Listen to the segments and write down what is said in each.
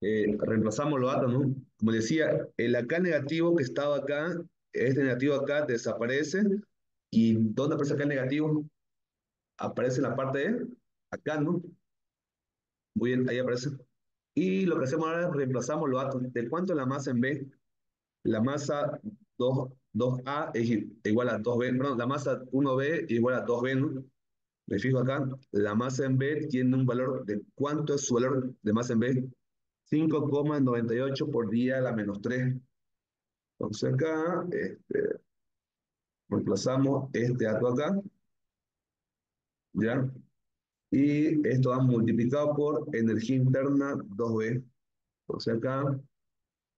Eh, reemplazamos los ¿no? Como decía, el acá negativo que estaba acá, este negativo acá desaparece. ¿Y dónde aparece acá el negativo? Aparece en la parte de acá, ¿no? Muy bien, ahí aparece. Y lo que hacemos ahora es reemplazamos los datos. ¿De cuánto es la masa en B? La masa 2, 2A es igual a 2B, perdón, la masa 1B es igual a 2B, ¿no? Me fijo acá, la masa en B tiene un valor de ¿cuánto es su valor de masa en B? 5,98 por día a la menos 3. Entonces acá, este, reemplazamos este dato acá, ¿ya? Y esto va multiplicado por energía interna 2B. Entonces acá,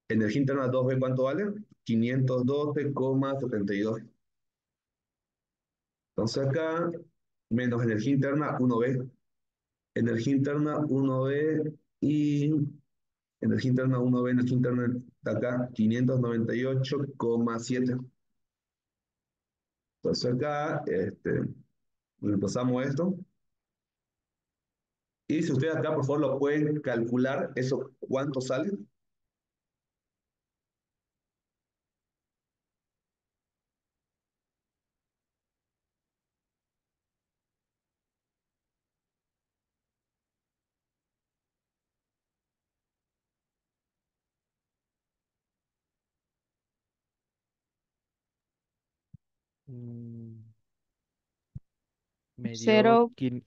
energía interna 2B, ¿cuánto vale? 512,72. Entonces acá, menos energía interna 1B. Energía interna 1B y energía interna 1B, energía interna de acá 598,7. Entonces acá, este, reemplazamos esto. Y si ustedes acá, por favor, lo pueden calcular, eso cuánto sale. Mm, me dio... Cero quin-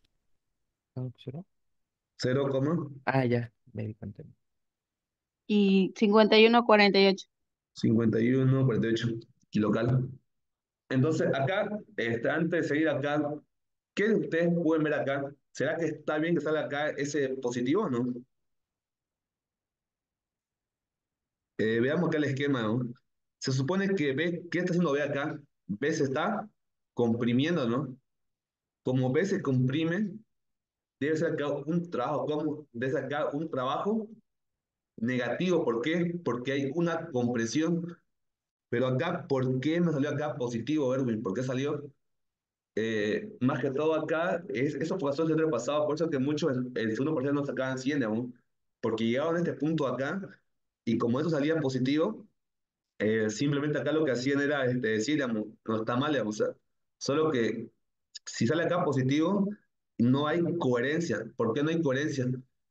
ah, ¿cero? 0, Ah, ya, me di cuenta. y 51,48. 51, 48 kilocal. Entonces acá, este, antes de seguir acá, ¿qué ustedes pueden ver acá? ¿Será que está bien que salga acá ese positivo o no? Eh, veamos acá el esquema, ¿no? Se supone que B, ¿qué está haciendo B acá? B se está comprimiendo, ¿no? Como B se comprime, debe acá un trabajo, como debe acá un trabajo negativo. ¿Por qué? Porque hay una compresión. Pero acá, ¿por qué me salió acá positivo, Erwin? ¿Por qué salió? Eh, más que todo acá, es, eso pasó el semestre pasado, por eso que muchos el, segundo no sacaban 100 aún, porque llegaban a este punto acá, y como eso salía positivo, eh, simplemente acá lo que hacían era este, decir, no está mal, o sea, solo que si sale acá positivo, no hay coherencia. ¿Por qué no hay coherencia?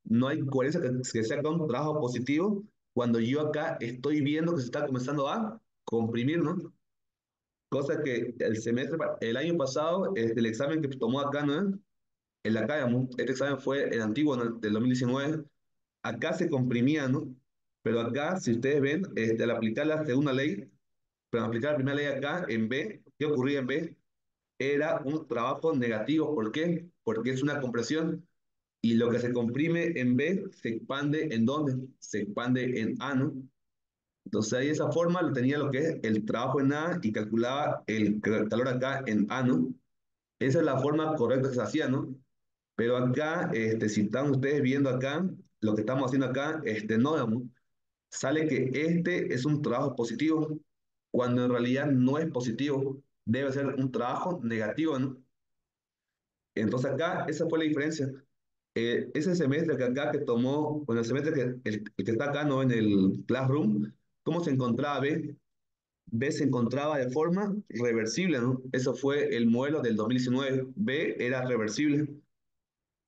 No hay coherencia que, que sea acá un trabajo positivo cuando yo acá estoy viendo que se está comenzando a comprimir, ¿no? Cosa que el semestre, el año pasado, este, el examen que tomó acá, ¿no? El acá, digamos, este examen fue el antiguo, ¿no? Del 2019. Acá se comprimía, ¿no? Pero acá, si ustedes ven, este, al aplicar la segunda ley, pero al aplicar la primera ley acá, en B, ¿qué ocurría en B? Era un trabajo negativo. ¿Por qué? Porque es una compresión. Y lo que se comprime en B se expande en dónde? Se expande en A, ¿no? Entonces ahí esa forma lo tenía lo que es el trabajo en A y calculaba el calor acá en A, ¿no? Esa es la forma correcta que se hacía, ¿no? Pero acá, este, si están ustedes viendo acá, lo que estamos haciendo acá, este, no, digamos, sale que este es un trabajo positivo, cuando en realidad no es positivo, debe ser un trabajo negativo, ¿no? Entonces acá, esa fue la diferencia. Eh, ese semestre que acá que tomó, bueno, el semestre que, el, el que está acá, ¿no? En el Classroom, ¿cómo se encontraba B? B se encontraba de forma reversible, ¿no? Eso fue el modelo del 2019. B era reversible.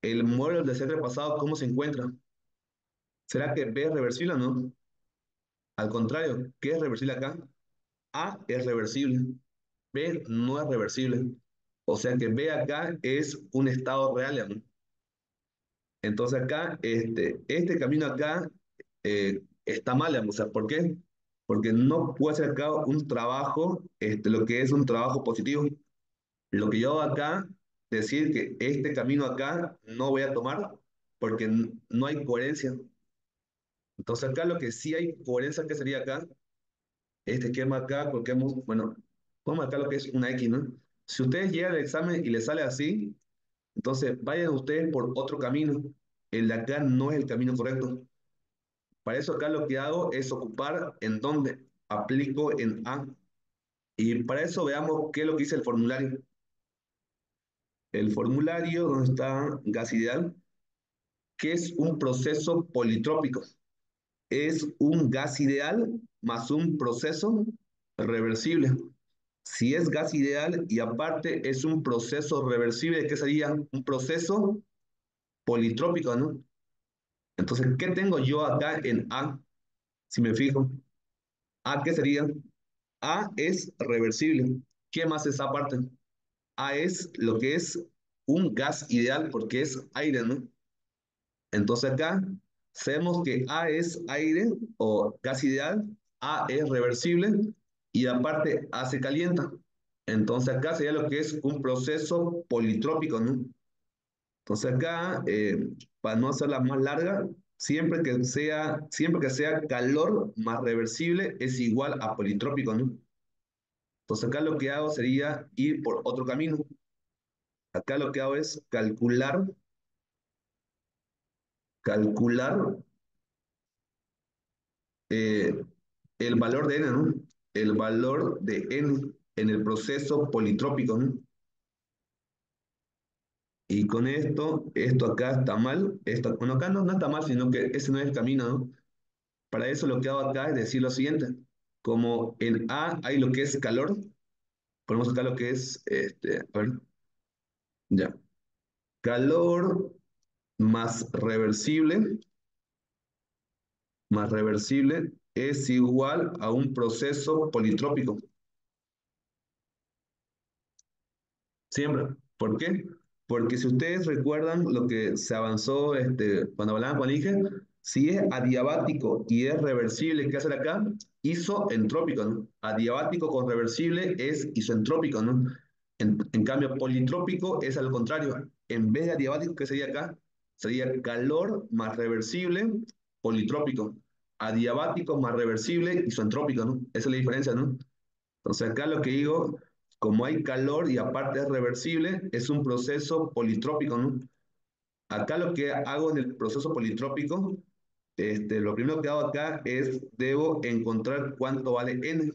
El modelo del semestre pasado, ¿cómo se encuentra? ¿Será que B es reversible o no? Al contrario, ¿qué es reversible acá? A es reversible. B no es reversible. O sea que B acá es un estado real, ¿no? Entonces acá, este, este camino acá eh, está mal, digamos. o sea, ¿por qué? Porque no puede ser acá un trabajo, este, lo que es un trabajo positivo. Lo que yo hago acá, decir que este camino acá no voy a tomar porque no hay coherencia. Entonces acá lo que sí hay coherencia, ¿qué sería acá? Este esquema acá, porque hemos, bueno, vamos acá lo que es una X, ¿no? Si ustedes llegan al examen y les sale así, entonces vayan ustedes por otro camino. El de acá no es el camino correcto. Para eso acá lo que hago es ocupar en dónde aplico en A. Y para eso veamos qué es lo que dice el formulario. El formulario donde está gas ideal, que es un proceso politrópico. Es un gas ideal más un proceso reversible. Si es gas ideal y aparte es un proceso reversible, ¿qué sería? Un proceso politrópico, ¿no? Entonces, ¿qué tengo yo acá en A? Si me fijo, ¿A qué sería? A es reversible. ¿Qué más es aparte? A es lo que es un gas ideal porque es aire, ¿no? Entonces acá sabemos que A es aire o gas ideal, A es reversible y aparte A se calienta. Entonces acá sería lo que es un proceso politrópico, ¿no? Entonces acá, eh, para no hacerla más larga, siempre que sea, siempre que sea calor más reversible es igual a politrópico, ¿no? Entonces acá lo que hago sería ir por otro camino. Acá lo que hago es calcular, calcular eh, el valor de n, ¿no? El valor de n en el proceso politrópico, ¿no? Y con esto, esto acá está mal, esto, bueno, acá no, no está mal, sino que ese no es el camino, ¿no? Para eso lo que hago acá es decir lo siguiente, como en A hay lo que es calor, ponemos acá lo que es, este, a ver, ya, calor más reversible, más reversible es igual a un proceso politrópico. Siempre. ¿Por qué? Porque si ustedes recuerdan lo que se avanzó este, cuando hablaban con Ige, si es adiabático y es reversible, ¿qué hacer acá? Isoentrópico, ¿no? Adiabático con reversible es isoentrópico, ¿no? En, en cambio, politrópico es al contrario. En vez de adiabático, ¿qué sería acá? Sería calor más reversible, politrópico. Adiabático más reversible, isoentrópico, ¿no? Esa es la diferencia, ¿no? Entonces acá lo que digo como hay calor y aparte es reversible, es un proceso politrópico, ¿no? Acá lo que hago en el proceso politrópico, este, lo primero que hago acá es, debo encontrar cuánto vale n.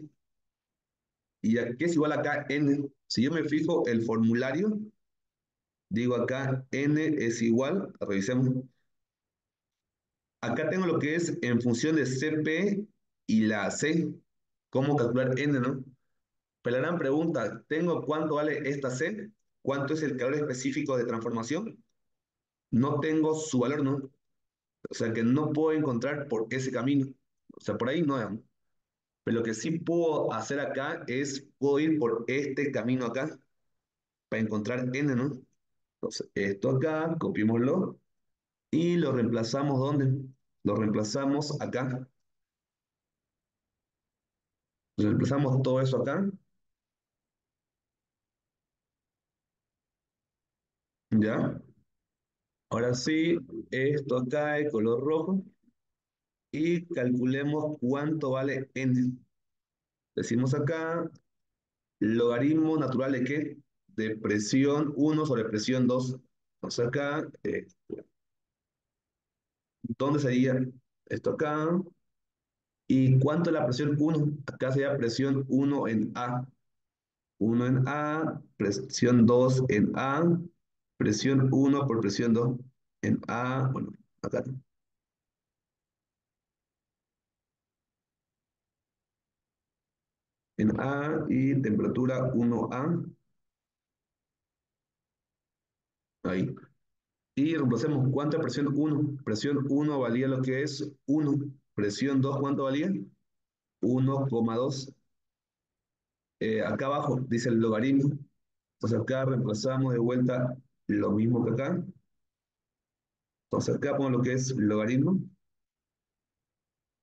¿Y a qué es igual acá n? Si yo me fijo el formulario, digo acá n es igual, revisemos. Acá tengo lo que es en función de CP y la C. ¿Cómo calcular n, no? Pero la gran pregunta, ¿tengo cuánto vale esta C? ¿Cuánto es el calor específico de transformación? No tengo su valor, ¿no? O sea que no puedo encontrar por ese camino. O sea, por ahí no. Pero lo que sí puedo hacer acá es, puedo ir por este camino acá para encontrar n, ¿no? Entonces, esto acá, copiémoslo y lo reemplazamos ¿dónde? Lo reemplazamos acá. Reemplazamos todo eso acá ¿Ya? Ahora sí, esto acá es color rojo. Y calculemos cuánto vale n. Decimos acá, logaritmo natural de qué? De presión 1 sobre presión 2. Entonces acá, eh, ¿dónde sería? Esto acá. ¿Y cuánto es la presión 1? Acá sería presión 1 en A. 1 en A, presión 2 en A, presión 1 por presión 2 en A, bueno, acá. En A y temperatura 1A. Ahí. Y reemplacemos cuánta presión 1. Presión 1 valía lo que es 1. Presión 2, ¿cuánto valía? 1,2. Eh, acá abajo dice el logaritmo. Pues acá reemplazamos de vuelta lo mismo que acá. Entonces acá pongo lo que es logaritmo.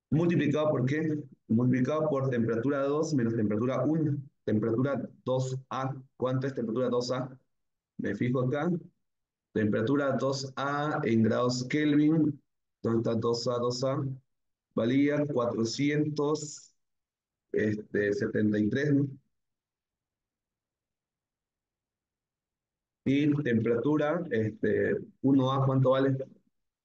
Multiplicado por qué? Multiplicado por temperatura 2 menos temperatura 1. Temperatura 2A. ¿Cuánto es temperatura 2A? Me fijo acá. Temperatura 2A en grados Kelvin. ¿Dónde está 2A? 2A. Valía 473. Este, Y temperatura, este, 1A, ¿cuánto vale?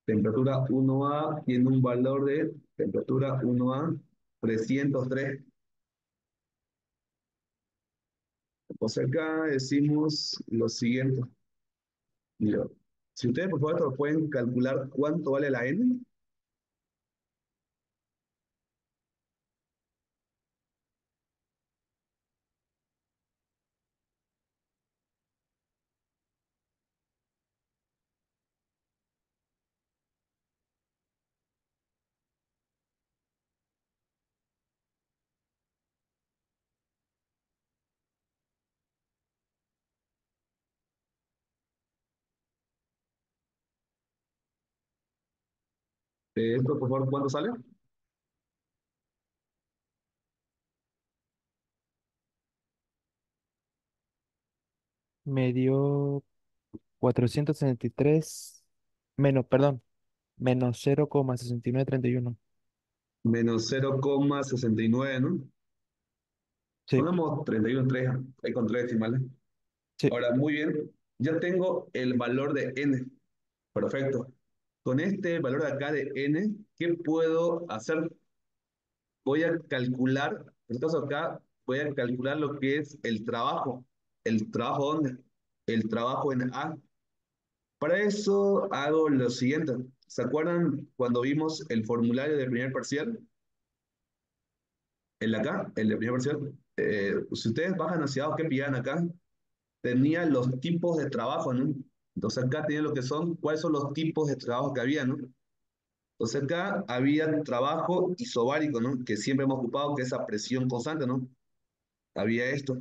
Temperatura 1A tiene un valor de temperatura 1A 303. Pues acá decimos lo siguiente. Mira, si ustedes por favor pueden calcular cuánto vale la N. Eh, esto, por favor, ¿cuánto sale? Me dio 463 menos, perdón, menos cero coma sesenta y nueve treinta y uno Menos cero coma sesenta y nueve ¿no? Sí, Pongamos 31,3, ahí con tres decimales. sí. Ahora, muy bien, ya tengo el valor de n. Perfecto. Con este valor acá de n, ¿qué puedo hacer? Voy a calcular, en este caso acá, voy a calcular lo que es el trabajo. ¿El trabajo dónde? El trabajo en A. Para eso hago lo siguiente. ¿Se acuerdan cuando vimos el formulario de primer parcial? El de acá, el de primer parcial. Eh, si ustedes bajan hacia abajo, ¿qué pillan acá? Tenía los tipos de trabajo, ¿no? Entonces acá tenía lo que son, ¿cuáles son los tipos de trabajo que había, ¿no? Entonces acá había trabajo isobárico, ¿no? Que siempre hemos ocupado, que es a presión constante, ¿no? Había esto.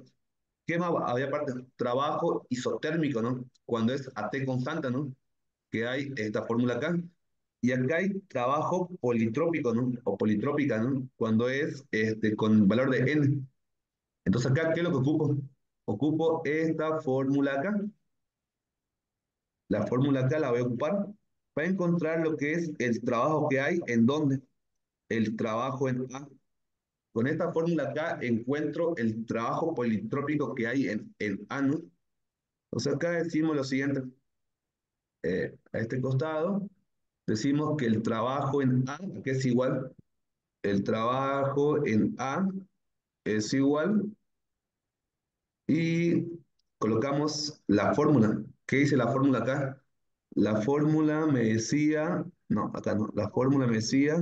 ¿Qué más? Había parte, trabajo isotérmico, ¿no? Cuando es a T constante, ¿no? Que hay esta fórmula acá. Y acá hay trabajo politrópico, ¿no? O politrópica, ¿no? Cuando es este, con valor de n. Entonces acá, ¿qué es lo que ocupo? Ocupo esta fórmula acá. La fórmula acá la voy a ocupar para encontrar lo que es el trabajo que hay en dónde. El trabajo en A. Con esta fórmula acá encuentro el trabajo politrópico que hay en, en A, ¿no? Entonces acá decimos lo siguiente. Eh, a este costado decimos que el trabajo en A, que es igual, el trabajo en A es igual y colocamos la fórmula. ¿Qué dice la fórmula acá? La fórmula me decía, no, acá no, la fórmula me decía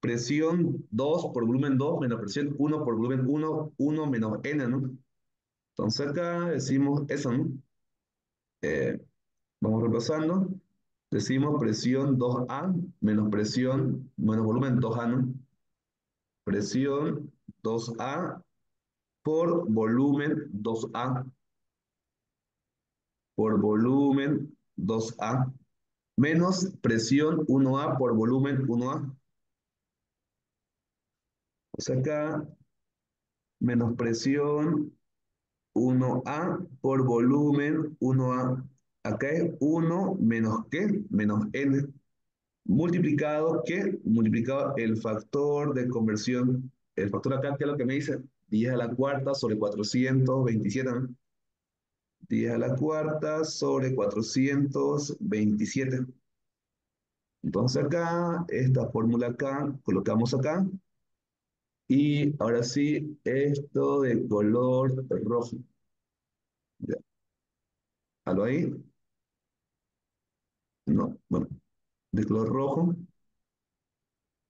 presión 2 por volumen 2 menos presión 1 por volumen 1, 1 menos n, ¿no? Entonces acá decimos eso, ¿no? Eh, vamos repasando. Decimos presión 2A menos presión, menos volumen 2A, ¿no? Presión 2A por volumen 2A. Por volumen 2A. Menos presión 1A por volumen 1A. O sea, acá, menos presión 1A por volumen 1A. Acá es 1 menos ¿qué? Menos N. Multiplicado, ¿qué? Multiplicado el factor de conversión. El factor acá, ¿qué es lo que me dice? 10 a la cuarta sobre 427, ¿no? 10 a la cuarta sobre 427. Entonces acá, esta fórmula acá, colocamos acá. Y ahora sí, esto de color rojo. Ya. ¿Algo ahí? No, bueno, de color rojo.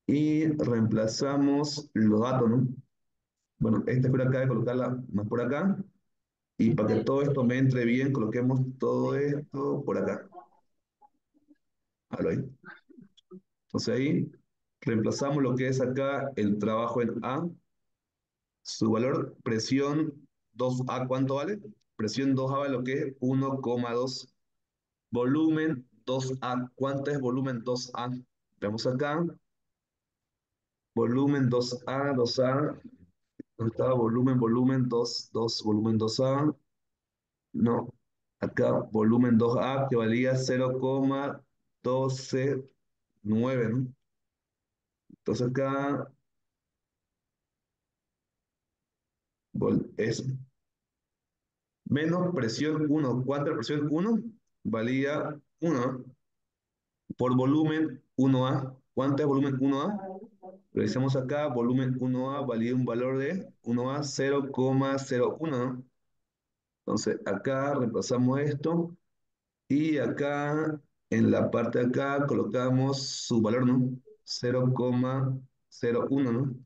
Y reemplazamos los datos, ¿no? Bueno, esta por acá de colocarla más por acá. Y para que todo esto me entre bien, coloquemos todo esto por acá. Ahí. Entonces ahí reemplazamos lo que es acá el trabajo en A. Su valor, presión 2A, ¿cuánto vale? Presión 2A vale lo que es 1,2. Volumen 2A, ¿cuánto es volumen 2A? Vemos acá. Volumen 2A, 2A. ¿Dónde está? Volumen, volumen 2, 2, volumen 2A. No. Acá, volumen 2A que valía 0,129, ¿no? Entonces acá es menos presión 1. ¿Cuánta presión 1? Valía 1 por volumen 1A. ¿Cuánto es volumen 1A? Revisamos acá, volumen 1A valía un valor de 1A 0,01, ¿no? Entonces acá reemplazamos esto y acá en la parte de acá colocamos su valor, ¿no? 0,01, ¿no?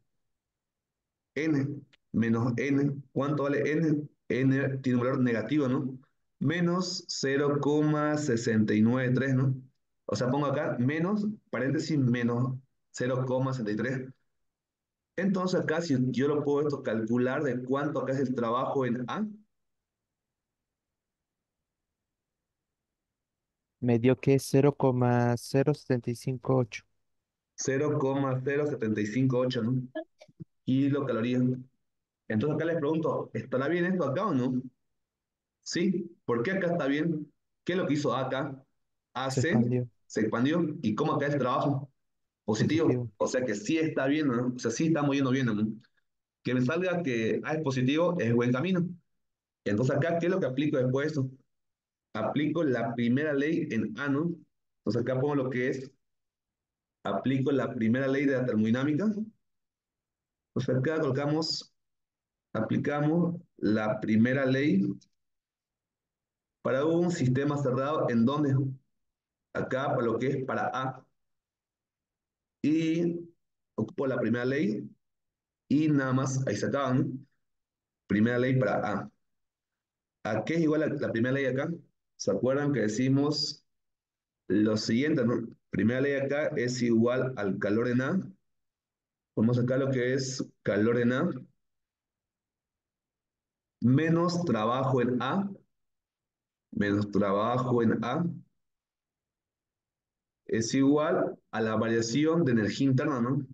N menos N, ¿cuánto vale N? N tiene un valor negativo, ¿no? Menos 0,693, ¿no? O sea, pongo acá menos, paréntesis, menos 0,63. Entonces acá si yo lo puedo esto calcular de cuánto acá es el trabajo en A, Me dio que cinco ocho 0,0758, ¿no? Kilocalorías. Entonces acá les pregunto, ¿estará bien esto acá o no? Sí, ¿por qué acá está bien? ¿Qué es lo que hizo acá? AC. Se expandió. ¿Y cómo acá es el trabajo? Positivo. Positivo. O sea que sí está bien, ¿no? O sea, sí estamos yendo bien, ¿no? Que me salga que A es positivo es buen camino. Entonces acá, ¿qué es lo que aplico después de esto? Aplico la primera ley en A, ¿no? Entonces acá pongo lo que es, aplico la primera ley de la termodinámica. Entonces acá colocamos, aplicamos la primera ley para un sistema cerrado en donde acá para lo que es para A. Y ocupo la primera ley y nada más, ahí se acaba, ¿no? Primera ley para A. ¿A qué es igual la, la primera ley acá? ¿Se acuerdan que decimos lo siguiente, ¿no? Primera ley acá es igual al calor en A. Vamos acá lo que es calor en A menos trabajo en A menos trabajo en A es igual a la variación de energía interna, ¿no?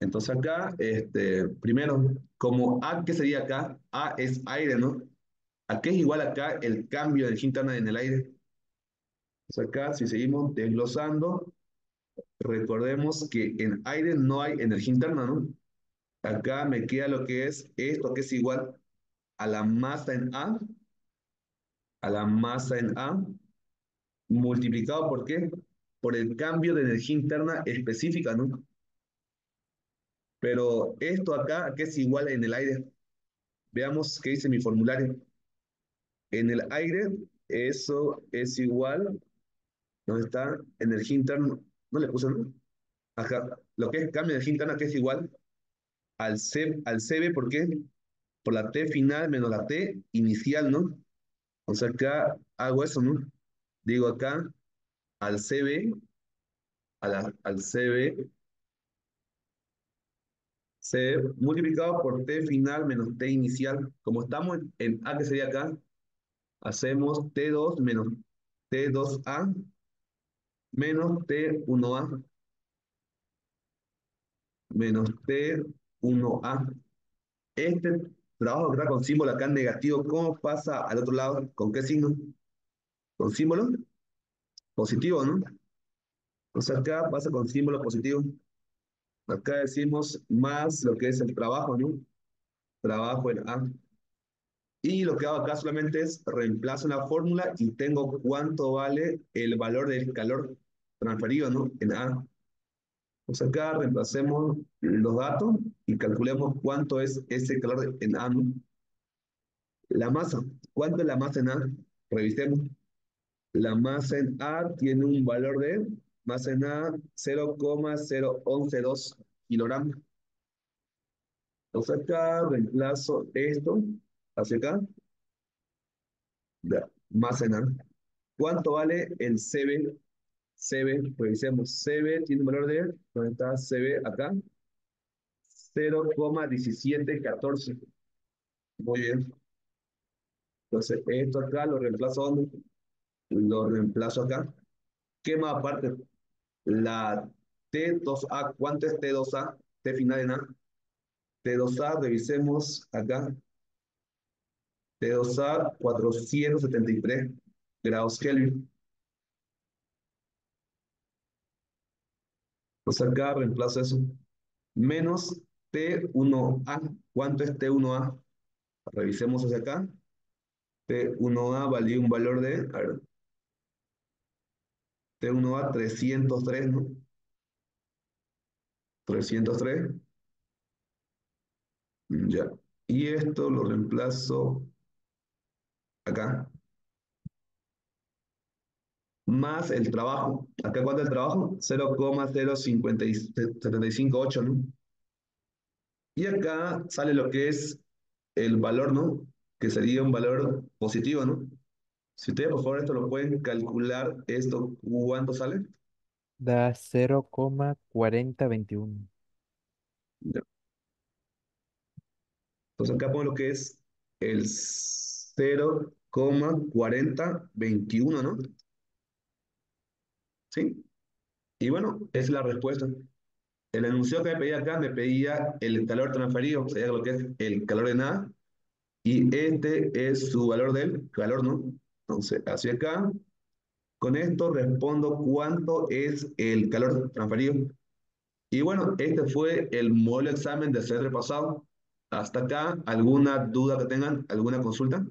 Entonces acá, este, primero, como A, ¿qué sería acá? A es aire, ¿no? ¿A es igual acá el cambio de energía interna en el aire? Entonces acá, si seguimos desglosando, recordemos que en aire no hay energía interna, ¿no? Acá me queda lo que es esto, que es igual a la masa en A, a la masa en A, multiplicado por qué? Por el cambio de energía interna específica, ¿no? Pero esto acá, ¿a qué es igual en el aire? Veamos qué dice mi formulario. En el aire, eso es igual, ¿dónde está? Energía interna, no le puse, ¿no? Acá, lo que es cambio de energía interna, que es igual al, C, al CB, ¿por qué? Por la T final menos la T inicial, ¿no? O sea, acá hago eso, ¿no? Digo acá, al CB, al CB, C multiplicado por T final menos T inicial. Como estamos en, en A, que sería acá, hacemos T2 menos T2A menos T1A menos T1A. Este trabajo que está con símbolo acá negativo, ¿cómo pasa al otro lado? ¿Con qué signo? ¿Con símbolo? Positivo, ¿no? Sea, acá pasa con símbolo positivo. Acá decimos más lo que es el trabajo, ¿no? Trabajo en A. Y lo que hago acá solamente es reemplazo la fórmula y tengo cuánto vale el valor del calor transferido, ¿no? En A. Pues acá reemplacemos los datos y calculemos cuánto es ese calor en A, ¿no? La masa. ¿Cuánto es la masa en A? Revisemos. La masa en A tiene un valor de, masa en A, 0,0112 kilogramos. Entonces acá reemplazo esto hacia acá. Masa en A. ¿Cuánto vale el CB? CB, revisemos. CB tiene un valor de, ¿dónde está CB? Acá. 0,1714. Muy bien. Entonces, esto acá lo reemplazo ¿dónde? Lo reemplazo acá. ¿Qué más aparte? La T2A, ¿cuánto es T2A? T final en A. T2A, revisemos acá. T2A, 473 grados Kelvin. Pues acá reemplazo eso. Menos T1A. ¿Cuánto es T1A? Revisemos hacia acá. T1A valió un valor de, a ver, T1A 303, ¿no? 303. Ya. Y esto lo reemplazo acá. Más el trabajo. ¿Acá cuánto es el trabajo? 0,0758, ¿no? Y acá sale lo que es el valor, ¿no? Que sería un valor positivo, ¿no? Si ustedes, por favor, esto lo pueden calcular, esto, ¿cuánto sale? Da 0,4021. Ya. Entonces acá pongo lo que es el 0,4021, ¿no? ¿Sí? Y bueno, esa es la respuesta. El enunciado que me pedía acá me pedía el calor transferido, o sea, lo que es el calor de nada, y este es su valor del calor, ¿no? Entonces, hacia acá, con esto respondo cuánto es el calor transferido. Y bueno, este fue el modelo examen del semestre pasado. Hasta acá, ¿alguna duda que tengan? ¿Alguna consulta?